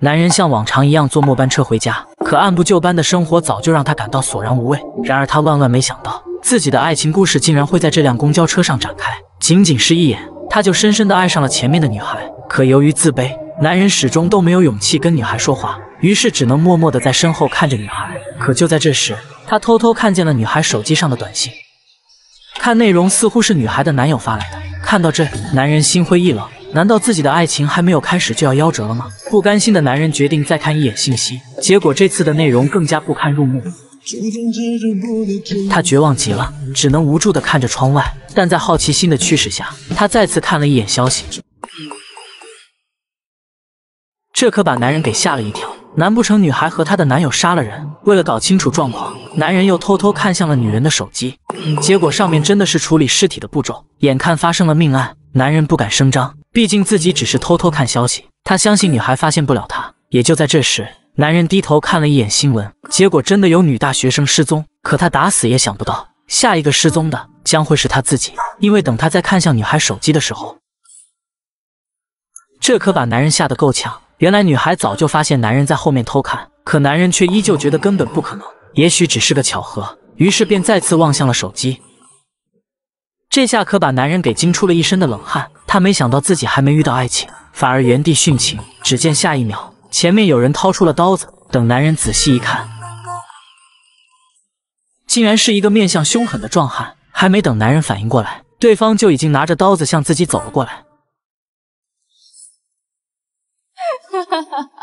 男人像往常一样坐末班车回家，可按部就班的生活早就让他感到索然无味。然而他万万没想到，自己的爱情故事竟然会在这辆公交车上展开。仅仅是一眼，他就深深地爱上了前面的女孩。可由于自卑，男人始终都没有勇气跟女孩说话，于是只能默默地在身后看着女孩。可就在这时，他偷偷看见了女孩手机上的短信，看内容似乎是女孩的男友发来的。看到这，男人心灰意冷。难道自己的爱情还没有开始就要夭折了吗？不甘心的男人决定再看一眼信息，结果这次的内容更加不堪入目。他绝望极了，只能无助的看着窗外。但在好奇心的驱使下，他再次看了一眼消息，这可把男人给吓了一跳。难不成女孩和她的男友杀了人？为了搞清楚状况，男人又偷偷看向了女人的手机，结果上面真的是处理尸体的步骤。眼看发生了命案，男人不敢声张，毕竟自己只是偷偷看消息，他相信女孩发现不了他。也就在这时，男人低头看了一眼新闻，结果真的有女大学生失踪。可他打死也想不到，下一个失踪的将会是他自己。因为等他再看向女孩手机的时候，这可把男人吓得够呛。原来女孩早就发现男人在后面偷看，可男人却依旧觉得根本不可能，也许只是个巧合，于是便再次望向了手机。这下可把男人给惊出了一身的冷汗，他没想到自己还没遇到爱情，反而原地殉情。只见下一秒，前面有人掏出了刀子，等男人仔细一看，竟然是一个面相凶狠的壮汉。还没等男人反应过来，对方就已经拿着刀子向自己走了过来。哈哈哈。